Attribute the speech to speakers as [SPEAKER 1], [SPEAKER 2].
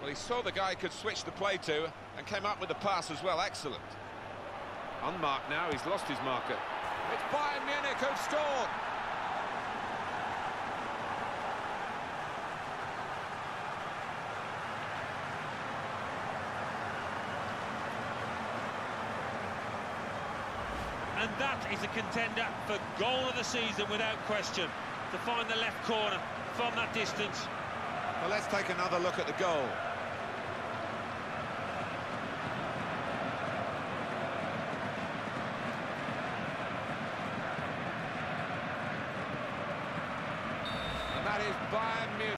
[SPEAKER 1] Well, he saw the guy he could switch the play to and came up with the pass as well. Excellent. Unmarked now, he's lost his marker. It's Bayern Munich who've scored.
[SPEAKER 2] And that is a contender for goal of the season without question. To find the left corner from that distance.
[SPEAKER 1] Well, let's take another look at the goal. Is Bayern Munich.